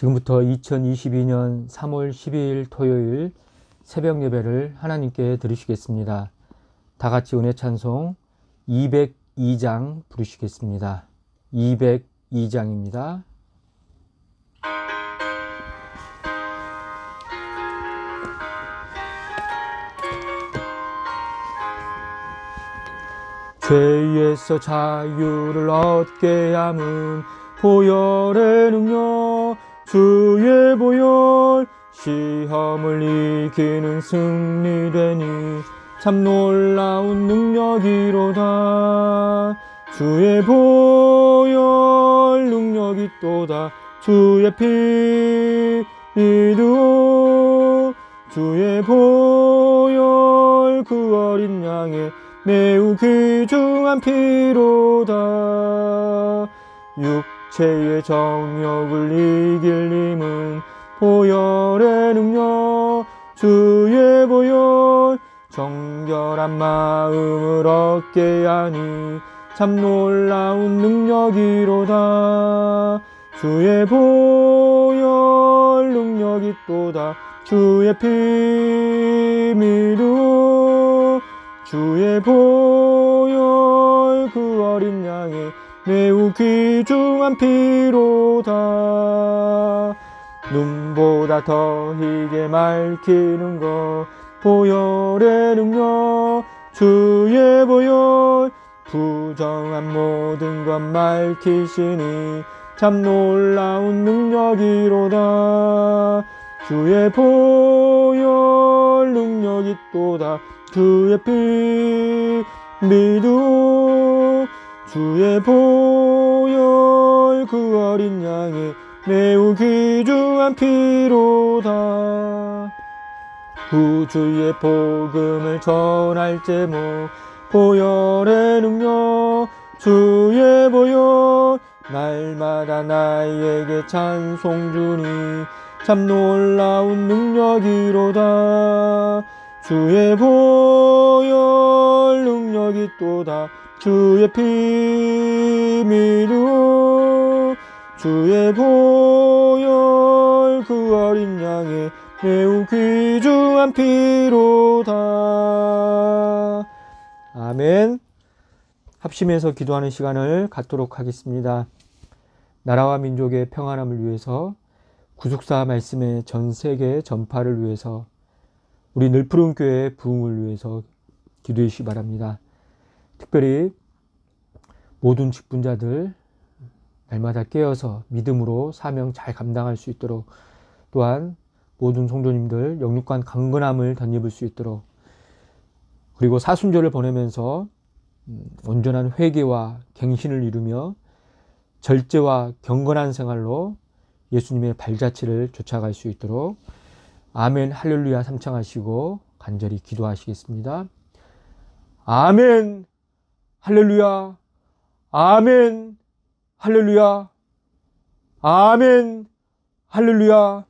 지금부터 2022년 3월 12일 토요일 새벽 예배를 하나님께 드리시겠습니다. 다 같이 은혜 찬송 202장 부르시겠습니다. 202장입니다. 죄에서 자유를 얻게 함은 보혈의 능력 주의 보혈 시험을 이기는 승리되니 참 놀라운 능력이로다. 주의 보혈 능력이 또다. 주의 피 믿음 주의 보혈 그 어린 양의 매우 귀중한 피로다. 육 체의 정욕을 이길 님은 보혈의 능력 주의 보혈 정결한 마음을 얻게 하니 참 놀라운 능력이로다. 주의 보혈 능력이 또다. 주의 피 믿음 주의 보혈 그 어린 양의 매우 귀중한 피로다. 눈보다 더 희게 맑히는 것 보혈의 능력 주의 보혈. 부정한 모든 것 맑히시니 참 놀라운 능력이로다. 주의 보혈 능력이 또다. 주의 피 믿음 주의 보혈 그 어린 양의 매우 귀중한 피로다. 구주의 복음을 전할 제목 보혈의 능력 주의 보혈. 날마다 나에게 찬송 주니 참 놀라운 능력이로다. 주의 보혈 능력이 또다 주의 피 믿음 주의 보혈 그 어린 양의 매우 귀중한 피로다. 아멘. 합심해서 기도하는 시간을 갖도록 하겠습니다. 나라와 민족의 평안함을 위해서 구속사 말씀의 전 세계 전파를 위해서 우리 늘푸른 교회의 부흥을 위해서 기도해 주시기 바랍니다. 특별히 모든 직분자들 날마다 깨어서 믿음으로 사명 잘 감당할 수 있도록 또한 모든 성도님들 영육간 강건함을 덧입을 수 있도록 그리고 사순절을 보내면서 온전한 회개와 갱신을 이루며 절제와 경건한 생활로 예수님의 발자취를 쫓아갈 수 있도록 아멘 할렐루야 삼창하시고 간절히 기도하시겠습니다. 아멘 할렐루야. 아멘. 할렐루야. 아멘. 할렐루야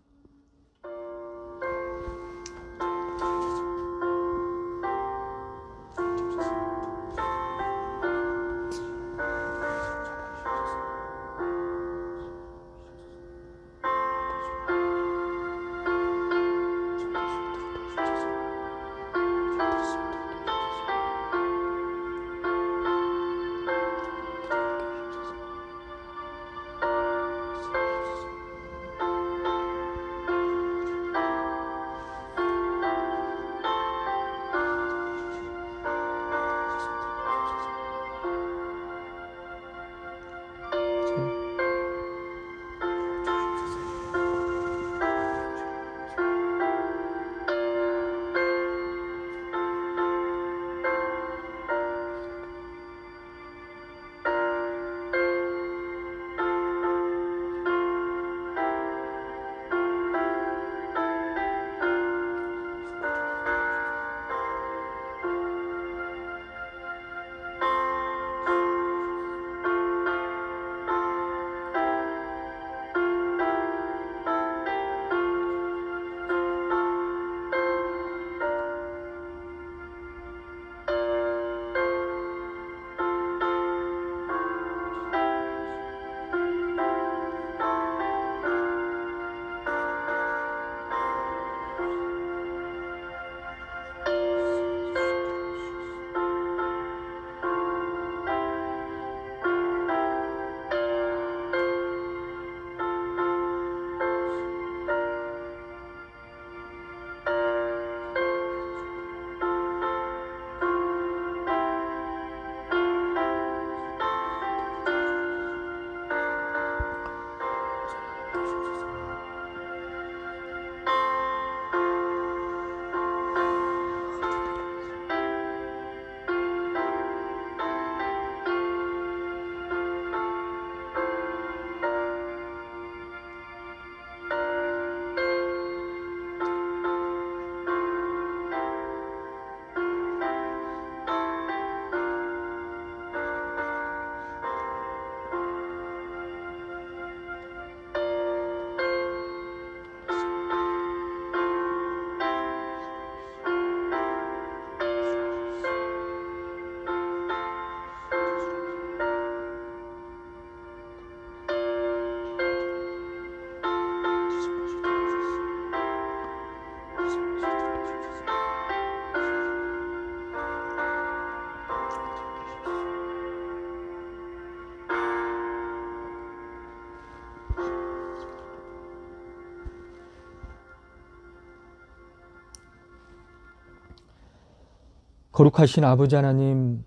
거룩하신 아버지 하나님,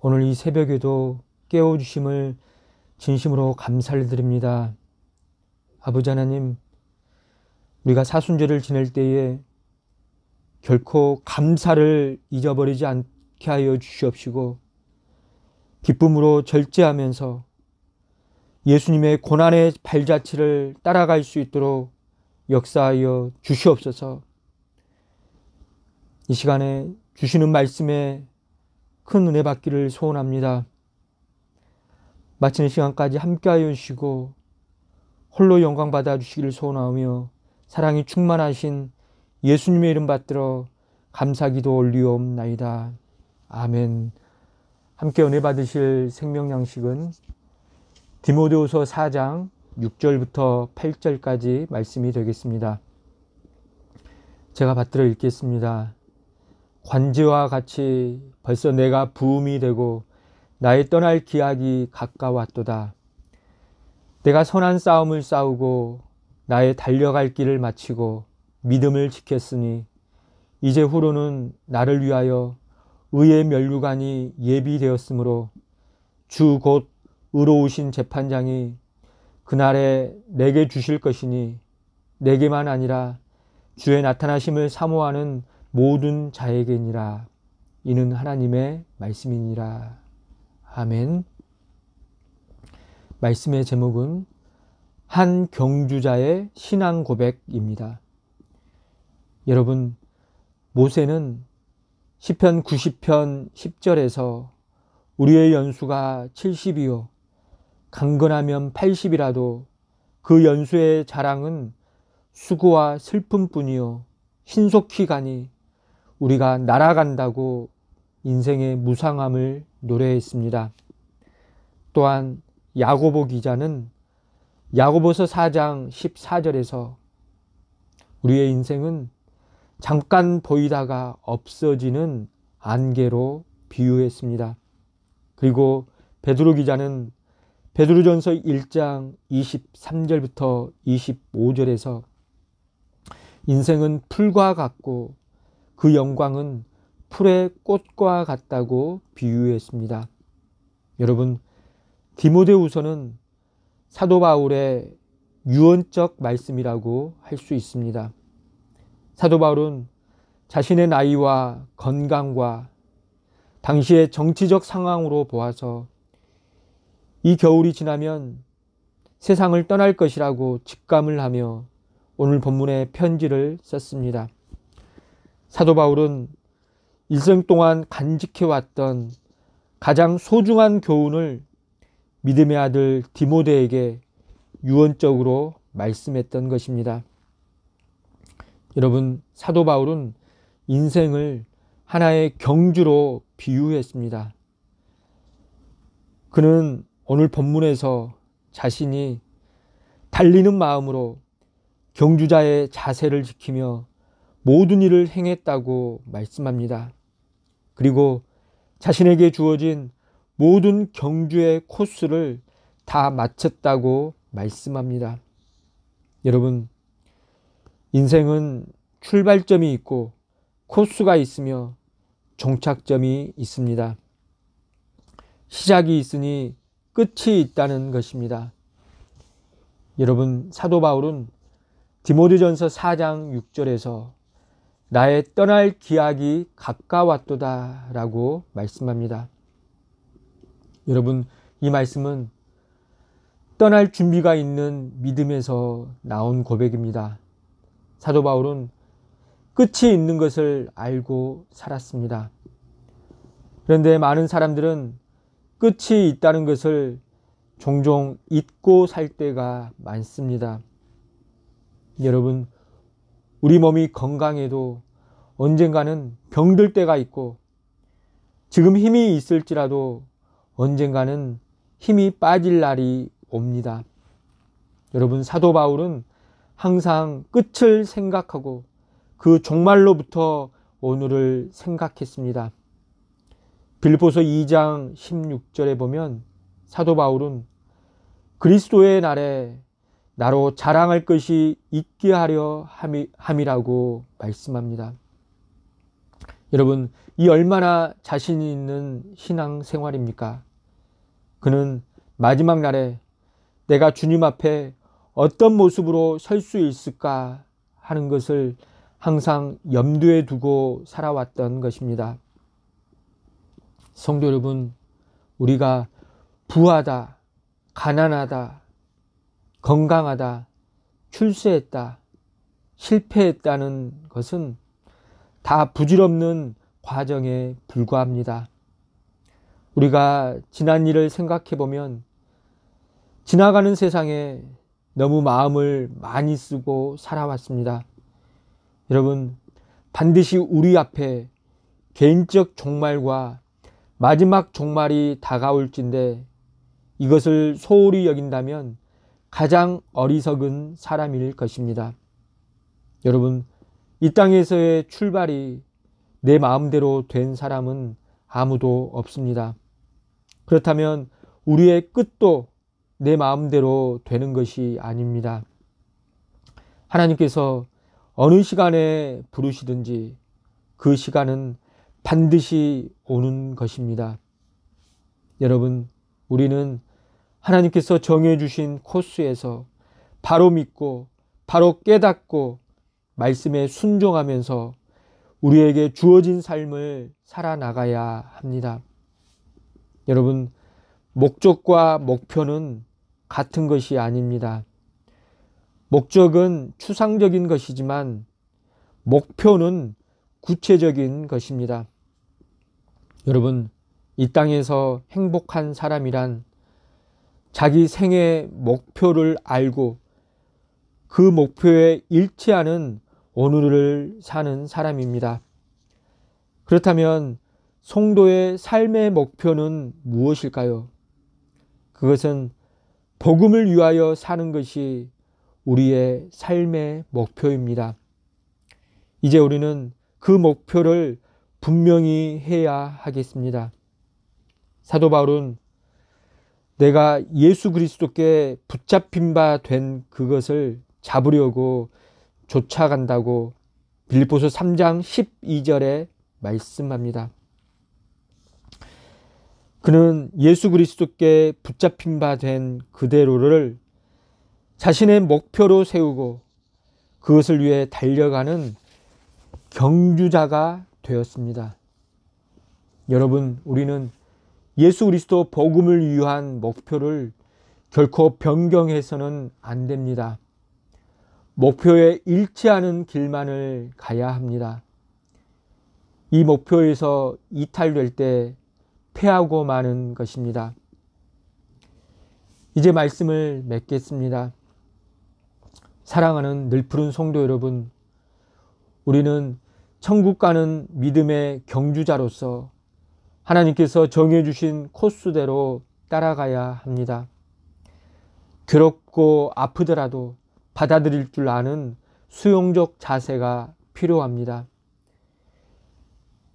오늘 이 새벽에도 깨워주심을 진심으로 감사를 드립니다. 아버지 하나님, 우리가 사순절을 지낼 때에 결코 감사를 잊어버리지 않게 하여 주시옵시고, 기쁨으로 절제하면서 예수님의 고난의 발자취를 따라갈 수 있도록 역사하여 주시옵소서. 이 시간에 주시는 말씀에 큰 은혜 받기를 소원합니다. 마치는 시간까지 함께하여 주시고 홀로 영광 받아 주시기를 소원하며 사랑이 충만하신 예수님의 이름 받들어 감사기도 올리옵나이다. 아멘. 함께 은혜 받으실 생명 양식은 디모데후서 4장 6절부터 8절까지 말씀이 되겠습니다. 제가 받들어 읽겠습니다. 관지와 같이 벌써 내가 부음이 되고 나의 떠날 기약이 가까웠도다. 내가 선한 싸움을 싸우고 나의 달려갈 길을 마치고 믿음을 지켰으니 이제 후로는 나를 위하여 의의 멸류관이 예비되었으므로 주 곧 의로우신 재판장이 그날에 내게 주실 것이니 내게만 아니라 주의 나타나심을 사모하는 모든 자에게니라. 이는 하나님의 말씀이니라. 아멘. 말씀의 제목은 한 경주자의 신앙 고백입니다. 여러분, 모세는 시편 90편 10절에서 우리의 연수가 70이요 강건하면 80이라도 그 연수의 자랑은 수고와 슬픔뿐이요 신속히 가니 우리가 날아간다고 인생의 무상함을 노래했습니다. 또한 야고보 기자는 야고보서 4장 14절에서 우리의 인생은 잠깐 보이다가 없어지는 안개로 비유했습니다. 그리고 베드로 기자는 베드로전서 1장 23절부터 25절에서 인생은 풀과 같고 그 영광은 풀의 꽃과 같다고 비유했습니다. 여러분, 디모데우서는 사도 바울의 유언적 말씀이라고 할 수 있습니다. 사도 바울은 자신의 나이와 건강과 당시의 정치적 상황으로 보아서 이 겨울이 지나면 세상을 떠날 것이라고 직감을 하며 오늘 본문에 편지를 썼습니다. 사도 바울은 일생 동안 간직해왔던 가장 소중한 교훈을 믿음의 아들 디모데에게 유언적으로 말씀했던 것입니다. 여러분, 사도 바울은 인생을 하나의 경주로 비유했습니다. 그는 오늘 본문에서 자신이 달리는 마음으로 경주자의 자세를 지키며 모든 일을 행했다고 말씀합니다. 그리고 자신에게 주어진 모든 경주의 코스를 다 마쳤다고 말씀합니다. 여러분, 인생은 출발점이 있고 코스가 있으며 종착점이 있습니다. 시작이 있으니 끝이 있다는 것입니다. 여러분, 사도 바울은 디모데전서 4장 6절에서 나의 떠날 기약이 가까웠도다 라고 말씀합니다. 여러분, 이 말씀은 떠날 준비가 있는 믿음에서 나온 고백입니다. 사도 바울은 끝이 있는 것을 알고 살았습니다. 그런데 많은 사람들은 끝이 있다는 것을 종종 잊고 살 때가 많습니다. 여러분, 우리 몸이 건강해도 언젠가는 병들 때가 있고 지금 힘이 있을지라도 언젠가는 힘이 빠질 날이 옵니다. 여러분, 사도 바울은 항상 끝을 생각하고 그 종말로부터 오늘을 생각했습니다. 빌보서 2장 16절에 보면 사도 바울은 그리스도의 날에 나로 자랑할 것이 있게 하려 함이라고 말씀합니다. 여러분, 이 얼마나 자신 있는 신앙 생활입니까? 그는 마지막 날에 내가 주님 앞에 어떤 모습으로 설 수 있을까 하는 것을 항상 염두에 두고 살아왔던 것입니다. 성도 여러분, 우리가 부하다, 가난하다, 건강하다, 출세했다, 실패했다는 것은 다 부질없는 과정에 불과합니다. 우리가 지난 일을 생각해 보면 지나가는 세상에 너무 마음을 많이 쓰고 살아왔습니다. 여러분, 반드시 우리 앞에 개인적 종말과 마지막 종말이 다가올진데 이것을 소홀히 여긴다면 가장 어리석은 사람일 것입니다. 여러분, 이 땅에서의 출발이 내 마음대로 된 사람은 아무도 없습니다. 그렇다면 우리의 끝도 내 마음대로 되는 것이 아닙니다. 하나님께서 어느 시간에 부르시든지 그 시간은 반드시 오는 것입니다. 여러분, 우리는 하나님께서 정해주신 코스에서 바로 믿고, 바로 깨닫고, 말씀에 순종하면서 우리에게 주어진 삶을 살아나가야 합니다. 여러분, 목적과 목표는 같은 것이 아닙니다. 목적은 추상적인 것이지만 목표는 구체적인 것입니다. 여러분, 이 땅에서 행복한 사람이란 자기 생의 목표를 알고 그 목표에 일치하는 오늘을 사는 사람입니다. 그렇다면 성도의 삶의 목표는 무엇일까요? 그것은 복음을 위하여 사는 것이 우리의 삶의 목표입니다. 이제 우리는 그 목표를 분명히 해야 하겠습니다. 사도 바울은 내가 예수 그리스도께 붙잡힌 바 된 그것을 잡으려고 쫓아간다고 빌립보서 3장 12절에 말씀합니다. 그는 예수 그리스도께 붙잡힌 바 된 그대로를 자신의 목표로 세우고 그것을 위해 달려가는 경주자가 되었습니다. 여러분, 우리는 예수 그리스도 복음을 위한 목표를 결코 변경해서는 안 됩니다. 목표에 일치하는 길만을 가야 합니다. 이 목표에서 이탈될 때 패하고 마는 것입니다. 이제 말씀을 맺겠습니다. 사랑하는 늘푸른 성도 여러분, 우리는 천국 가는 믿음의 경주자로서 하나님께서 정해주신 코스대로 따라가야 합니다. 괴롭고 아프더라도 받아들일 줄 아는 수용적 자세가 필요합니다.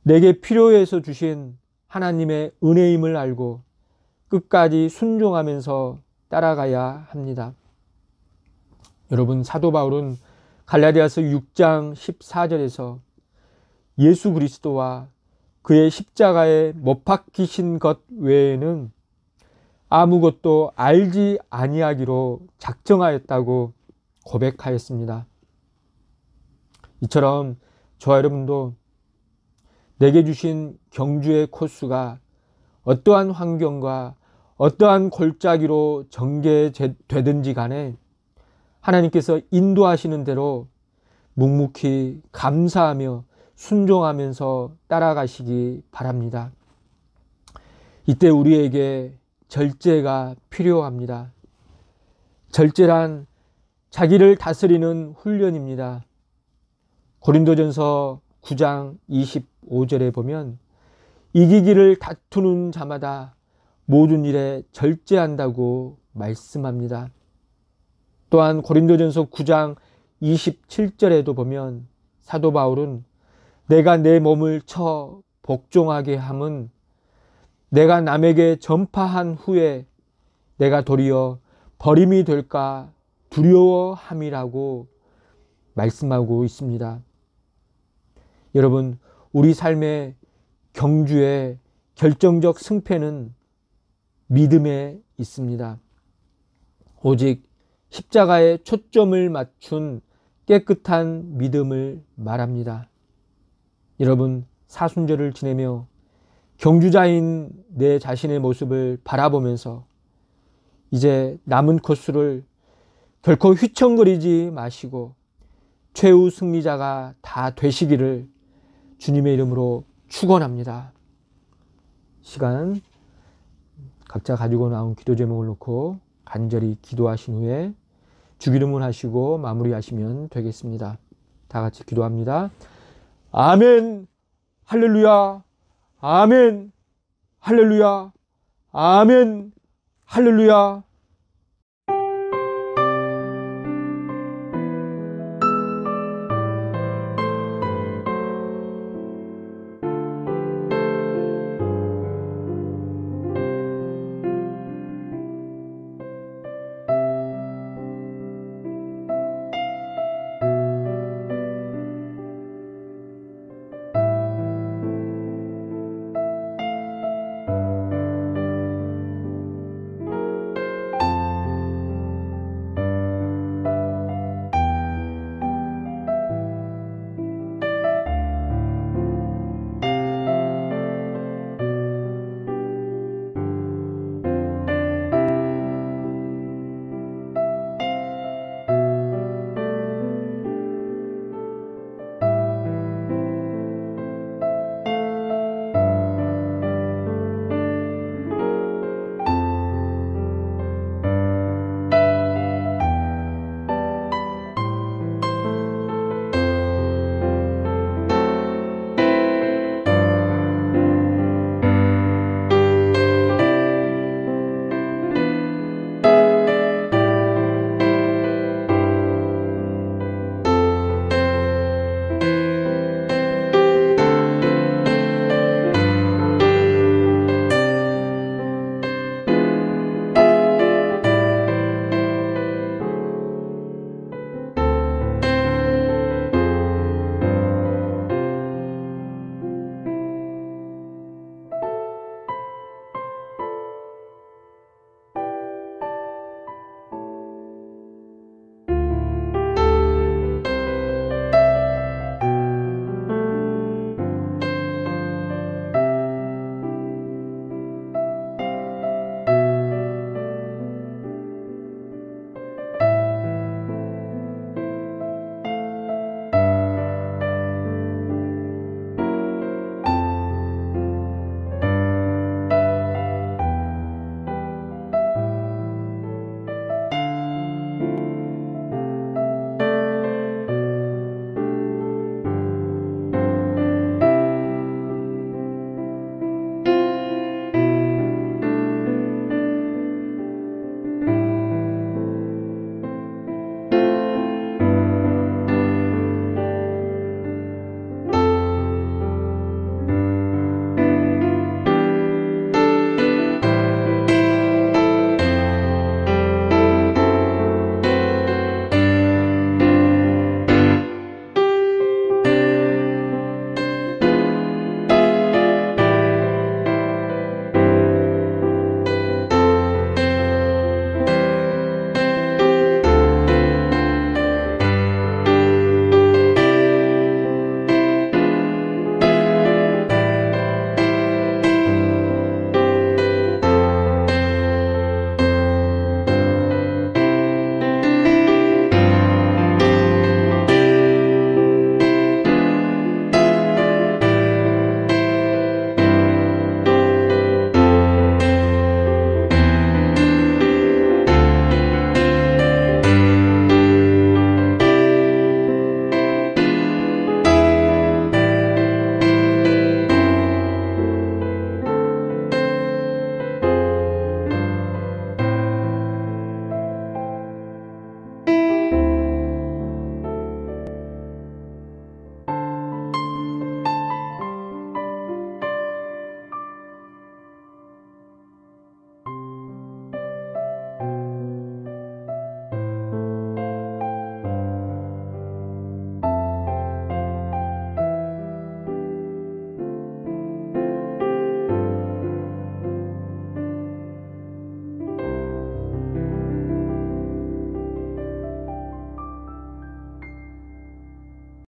내게 필요해서 주신 하나님의 은혜임을 알고 끝까지 순종하면서 따라가야 합니다. 여러분 사도 바울은 갈라디아서 6장 14절에서 예수 그리스도와 그의 십자가에 못 박히신 것 외에는 아무것도 알지 아니하기로 작정하였다고 고백하였습니다. 이처럼 저와 여러분도 내게 주신 경주의 코스가 어떠한 환경과 어떠한 골짜기로 전개되든지 간에 하나님께서 인도하시는 대로 묵묵히 감사하며 순종하면서 따라가시기 바랍니다. 이때 우리에게 절제가 필요합니다. 절제란 자기를 다스리는 훈련입니다. 고린도전서 9장 25절에 보면 이기기를 다투는 자마다 모든 일에 절제한다고 말씀합니다. 또한 고린도전서 9장 27절에도 보면 사도 바울은 내가 내 몸을 쳐 복종하게 함은 내가 남에게 전파한 후에 내가 도리어 버림이 될까 두려워함이라고 말씀하고 있습니다. 여러분, 우리 삶의 경주의 결정적 승패는 믿음에 있습니다. 오직 십자가에 초점을 맞춘 깨끗한 믿음을 말합니다. 여러분, 사순절을 지내며 경주자인 내 자신의 모습을 바라보면서 이제 남은 코스를 결코 휘청거리지 마시고 최후 승리자가 다 되시기를 주님의 이름으로 축원합니다. 시간 각자 가지고 나온 기도 제목을 놓고 간절히 기도하신 후에 주기름을 하시고 마무리하시면 되겠습니다. 다 같이 기도합니다. 아멘. 할렐루야. 아멘. 할렐루야. 아멘. 할렐루야.